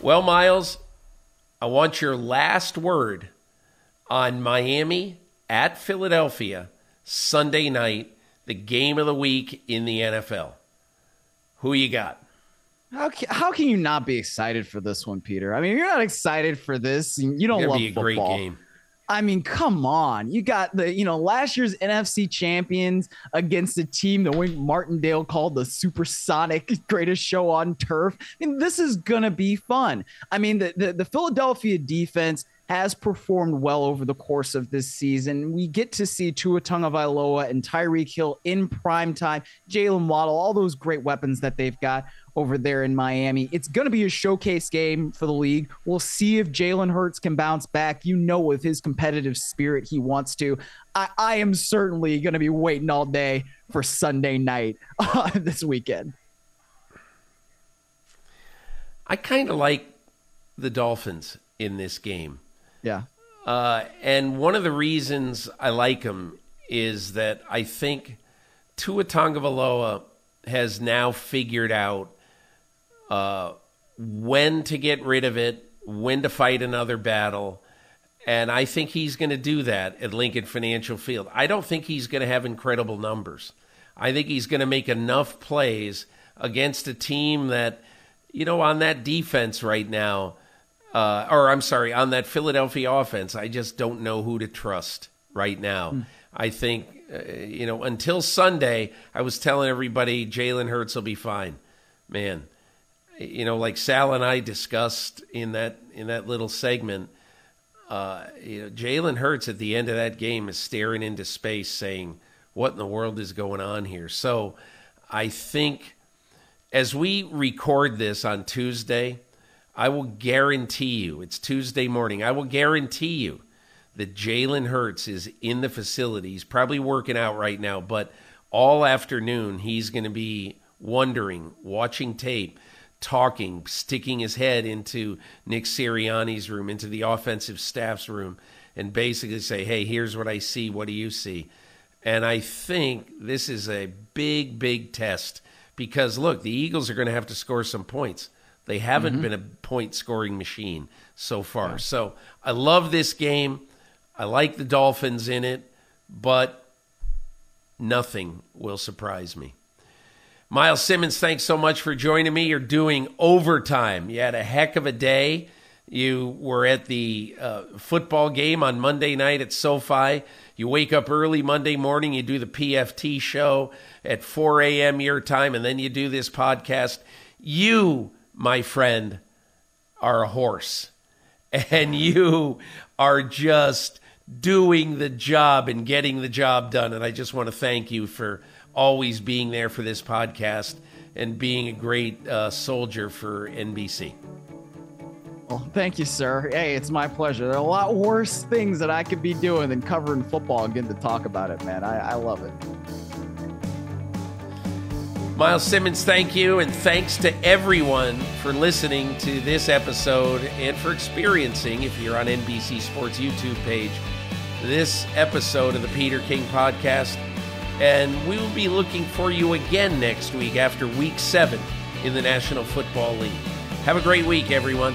Well, Myles, I want your last word on Miami at Philadelphia Sunday night, the game of the week in the NFL. Who you got? How can, how can you not be excited for this one, Peter? I mean, you're not excited for this. You don't love be a football. great game. I mean, come on. You got the, you know, last year's NFC champions against a team that Wink Martindale called the supersonic greatest show on turf. I mean, this is going to be fun. I mean, the, the, the Philadelphia defense has performed well over the course of this season. We get to see Tua Tagovailoa and Tyreek Hill in prime time, Jaylen Waddle, all those great weapons that they've got over there in Miami. It's going to be a showcase game for the league. We'll see if Jalen Hurts can bounce back. You know, with his competitive spirit, he wants to. I, I am certainly going to be waiting all day for Sunday night uh, this weekend. I kind of like the Dolphins in this game. Yeah. Uh, and one of the reasons I like him is that I think Tua Tagovailoa has now figured out uh, when to get rid of it, when to fight another battle. And I think he's going to do that at Lincoln Financial Field. I don't think he's going to have incredible numbers. I think he's going to make enough plays against a team that, you know, on that defense right now, uh, or I'm sorry, on that Philadelphia offense, I just don't know who to trust right now. Mm. I think, uh, you know, until Sunday, I was telling everybody Jalen Hurts will be fine. Man, you know, like Sal and I discussed in that in that little segment, uh, you know, Jalen Hurts at the end of that game is staring into space, saying, "What in the world is going on here?" So, I think as we record this on Tuesday, I will guarantee you it's Tuesday morning. I will guarantee you that Jalen Hurts is in the facilities, probably working out right now, but all afternoon he's going to be wondering, watching tape talking, sticking his head into Nick Sirianni's room, into the offensive staff's room, and basically say, hey, here's what I see. What do you see? And I think this is a big, big test because, look, the Eagles are going to have to score some points. They haven't mm-hmm. been a point scoring machine so far. Yeah. So I love this game. I like the Dolphins in it, but nothing will surprise me. Myles Simmons, thanks so much for joining me. You're doing overtime. You had a heck of a day. You were at the uh, football game on Monday night at SoFi. You wake up early Monday morning, you do the PFT show at 4 a.m. your time, and then you do this podcast. You, my friend, are a horse, and you are just doing the job and getting the job done. And I just want to thank you for always being there for this podcast and being a great uh, soldier for NBC. Well, thank you, sir. Hey, it's my pleasure. There are a lot worse things that I could be doing than covering football and getting to talk about it, man. I, I love it. Myles Simmons, thank you. And thanks to everyone for listening to this episode and for experiencing, if you're on NBC Sports YouTube page, this episode of the Peter King Podcast. And we will be looking for you again next week after week seven in the National Football League. Have a great week, everyone.